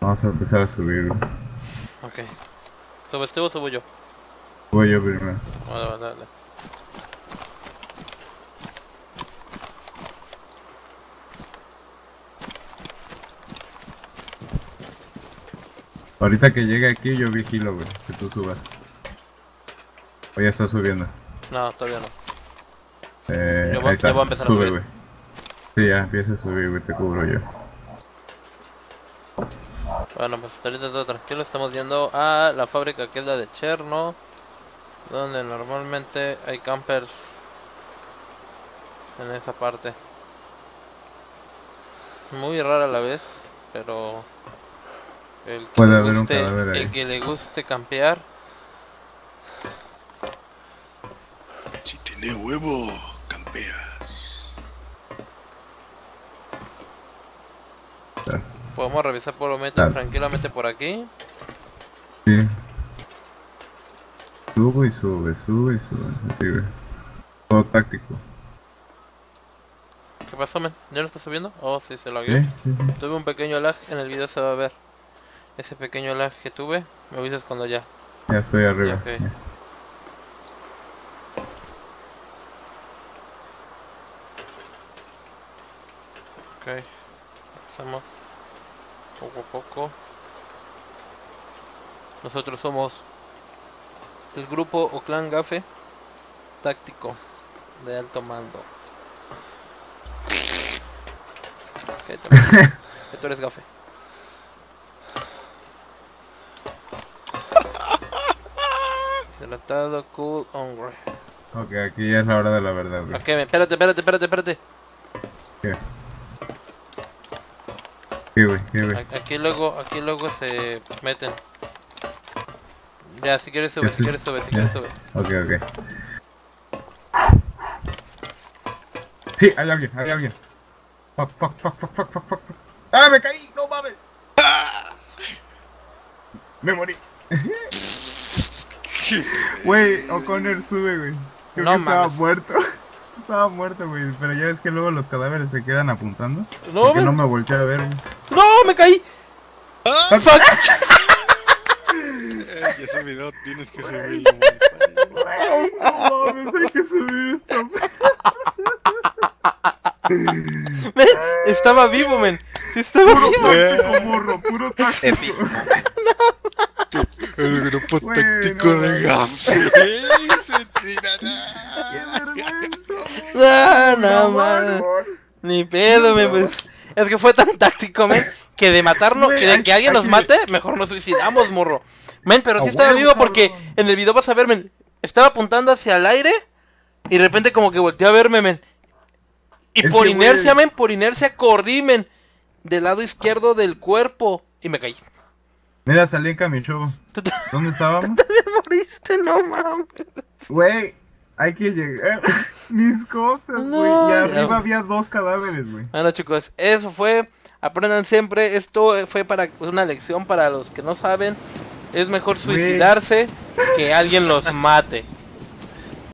Vamos a empezar a subir. Ok. ¿Subes tú o subo yo? Voy yo primero. Vale, vale, dale. Ahorita que llegue aquí yo vigilo, güey, que tú subas. O ya está subiendo. No, todavía no. Eh, Yo voy- ahí está. yo voy a empezar a Sube, subir. güey. Sí, ya empieza a subir, güey, te cubro yo. Bueno, pues hasta ahorita todo tranquilo. Estamos yendo a la fábrica que es la de Cherno. Donde normalmente hay campers en esa parte. Muy rara a la vez, pero el que, Puede le haber un guste, cadáver ahí. el que le guste campear, Si tiene huevo, campeas. podemos revisar por lo menos tranquilamente por aquí. Sí. Sube y sube, sube y sube. Así. Todo táctico. ¿Qué pasó, men? ¿Ya lo está subiendo? Oh, sí, se lo ¿Sí? Sí, sí. Tuve un pequeño lag, en el video se va a ver. Ese pequeño lag que tuve, me avisas cuando ya. Ya estoy arriba. ok. Ya. Ok, empezamos poco a poco. Nosotros somos el grupo o clan Gafe táctico de alto mando. Tú eres Gafe. Delatado, cool, hungry. Ok, aquí ya es la hora de la verdad, güey. Ok, espérate, espérate, espérate, espérate. ¿Qué? Sí, güey, sí, güey. A- Aquí luego, aquí luego se meten. Ya, si quieres sube, si quieres sube, si quieres sube. Ok, ok. Sí, hay alguien, hay alguien. Fuck, fuck, fuck, fuck, fuck. fuck. ¡Ah, me caí! ¡No mames! ¡Ah! Me morí. Güey, O'Connor sube, güey. Creo No que estaba mames. muerto. Estaba muerto, güey. Pero ya es que luego los cadáveres se quedan apuntando. No, porque men. no me volteé a ver, güey. ¡No! ¡Me caí! ¡Ah! ¡Fuck! Eh, ya ese video tienes que subirlo. Güey, no mames, hay que subir esto. Men, estaba vivo, men. Estaba Puro vivo. puro táctico. Épico. El grupo Güey, táctico de. Se ¡Qué vergüenza! Ah, no, No. Ni pedo, men. Pues. Es que fue tan táctico, men. Que de matarnos, que de que alguien nos mate, mejor nos suicidamos, morro. Men, pero sí A estaba vivo porque en el video vas a ver, men. Estaba apuntando hacia el aire y de repente como que volteé a verme, men. Y Es por inercia, men, por inercia corrí, men. Del lado izquierdo del cuerpo. Y me caí. Mira, salí en te ¿Dónde estábamos? moriste, no mames. Güey, hay que llegar. Mis cosas, güey. No, y arriba había dos cadáveres, güey. Bueno, chicos, eso fue. Aprendan siempre. Esto fue para una lección para los que no saben. Es mejor suicidarse que alguien los mate.